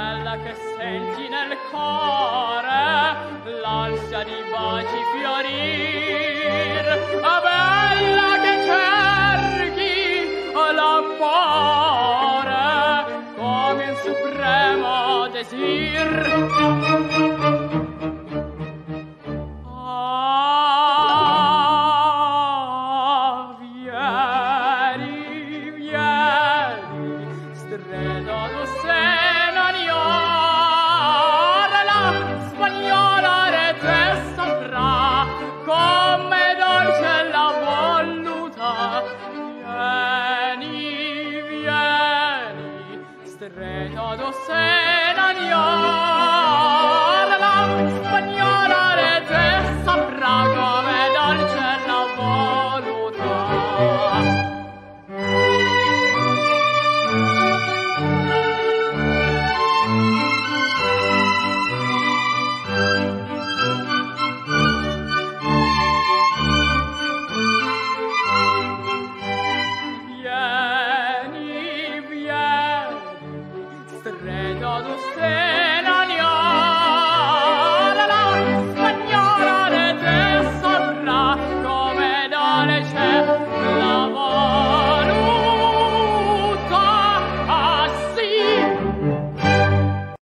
bella che senti nel cuore l'ansia di baci fiorir. Ah, bella che cerchi l'amore come il supremo desir tu sei la spagnola te